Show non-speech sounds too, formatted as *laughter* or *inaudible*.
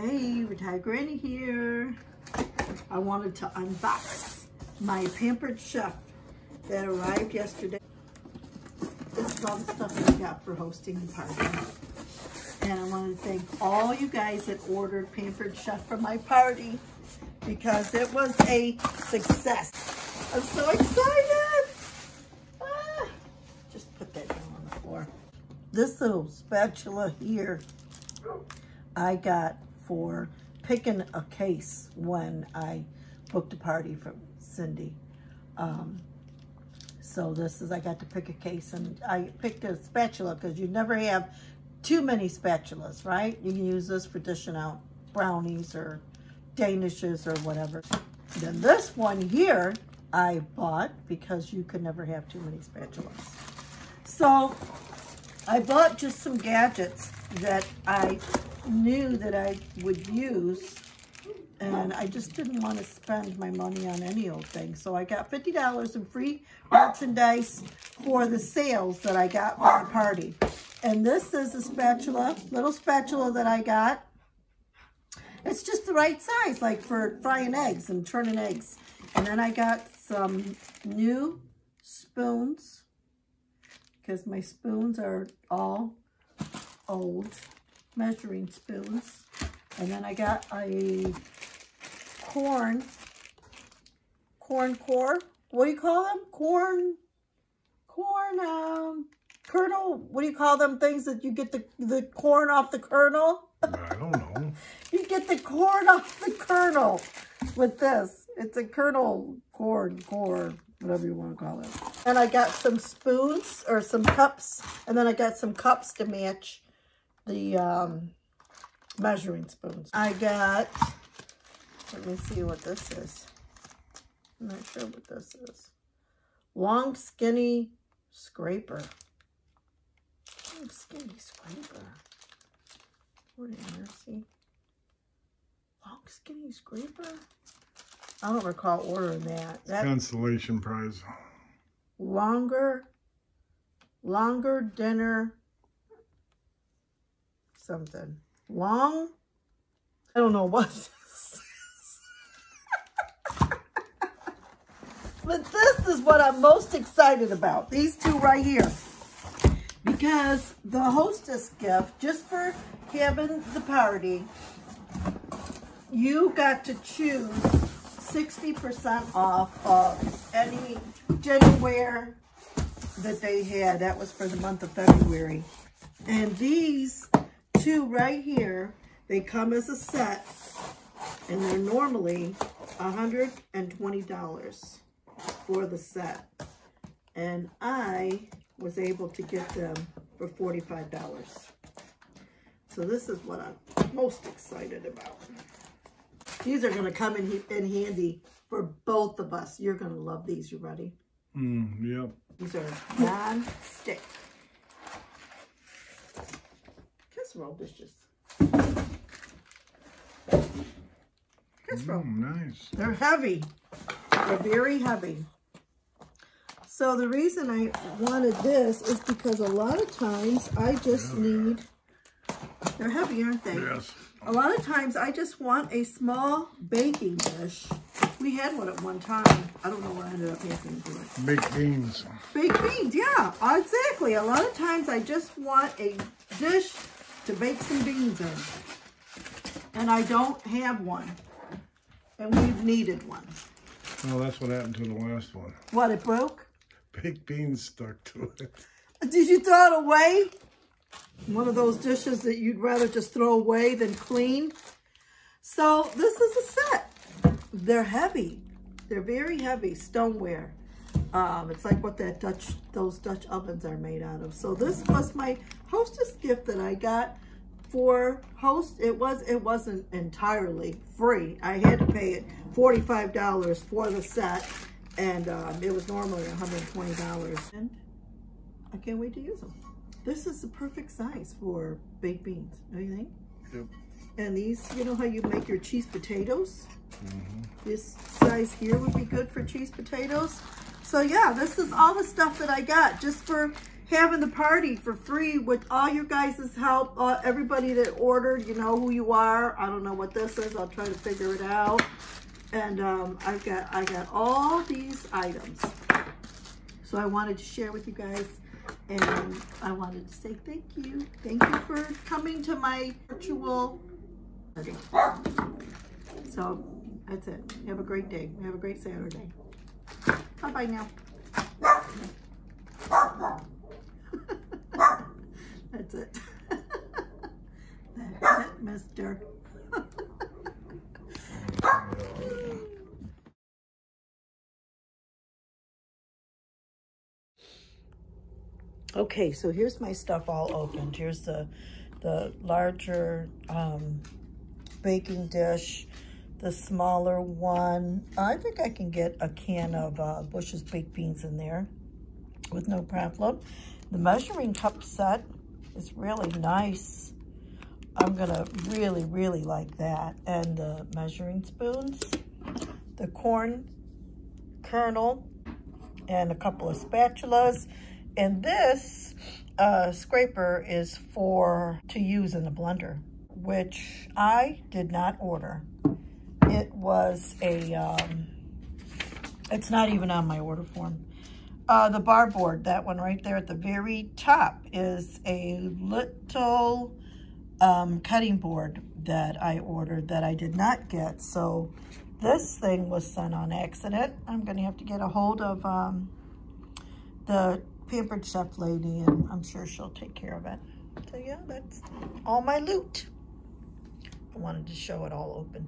Hey, Retired Granny here. I wanted to unbox my Pampered Chef that arrived yesterday. This is all the stuff I got for hosting the party. And I want to thank all you guys that ordered Pampered Chef for my party because it was a success. I'm so excited. Ah, just put that down on the floor. This little spatula here, I got for picking a case when I booked a party from Cindy. Um, so this is, I got to pick a case and I picked a spatula because you never have too many spatulas, right? You can use this for dishing out brownies or danishes or whatever. Then this one here, I bought because you could never have too many spatulas. So I bought just some gadgets that I knew that I would use and I just didn't want to spend my money on any old thing. So I got $50 in free merchandise for the sales that I got for the party. And this is a spatula, little spatula that I got. It's just the right size, like for frying eggs and turning eggs. And then I got some new spoons because my spoons are all old measuring spoons. And then I got a corn, corn core. What do you call them? Corn, corn, um, kernel. What do you call them things that you get the, the corn off the kernel? I don't know. *laughs* you get the corn off the kernel with this. It's a kernel corn, core, whatever you want to call it. And I got some spoons or some cups. And then I got some cups to match the um, measuring spoons. I got, let me see what this is. I'm not sure what this is. Long skinny scraper. Long skinny scraper. What see? Long skinny scraper? I don't recall ordering that. that Constellation prize. Longer, longer dinner something. Long, I don't know what *laughs* but this is what I'm most excited about. These two right here. Because the hostess gift, just for having the party, you got to choose 60% off of any Jennywear that they had. That was for the month of February. And these two right here, they come as a set, and they're normally $120 for the set. And I was able to get them for $45. So this is what I'm most excited about. These are going to come in, in handy for both of us. You're going to love these. You ready? Mm, yep. These are non-stick casserole dishes. Casserole. Mm, nice. They're heavy. They're very heavy. So the reason I wanted this is because a lot of times I just yeah. need, they're heavy, aren't they? Yes. A lot of times I just want a small baking dish. We had one at one time. I don't know what I ended up having to it. Baked beans. Baked beans, yeah, exactly. A lot of times I just want a dish to bake some beans in. And I don't have one. And we've needed one. Well, that's what happened to the last one. What, it broke? Baked beans stuck to it. Did you throw it away? One of those dishes that you'd rather just throw away than clean. So this is a set. They're heavy. They're very heavy stoneware. Um, it's like what that Dutch, those Dutch ovens are made out of. So this was my hostess gift that I got for host. It was, it wasn't entirely free. I had to pay it $45 for the set and um, it was normally $120. And I can't wait to use them. This is the perfect size for baked beans, don't you think? Yep. And these, you know how you make your cheese potatoes? Mm -hmm. This size here would be good for cheese potatoes. So yeah, this is all the stuff that I got just for having the party for free with all your guys' help. Uh, everybody that ordered, you know who you are. I don't know what this is. I'll try to figure it out. And um, I've got I got all these items. So I wanted to share with you guys. And I wanted to say thank you. Thank you for coming to my virtual party. So that's it. Have a great day. Have a great Saturday. Bye-bye now. That's it. That's *laughs* it, mister. okay, so here's my stuff all opened. Here's the the larger um, baking dish, the smaller one. I think I can get a can of uh, Bush's baked beans in there with no problem. The measuring cup set is really nice. I'm gonna really, really like that. And the measuring spoons, the corn kernel, and a couple of spatulas. And this uh, scraper is for to use in the blender, which I did not order. It was a, um, it's not even on my order form. Uh, the bar board, that one right there at the very top, is a little um, cutting board that I ordered that I did not get. So this thing was sent on accident. I'm going to have to get a hold of um, the Pampered Chef lady, and I'm sure she'll take care of it. So yeah, that's all my loot. I wanted to show it all open.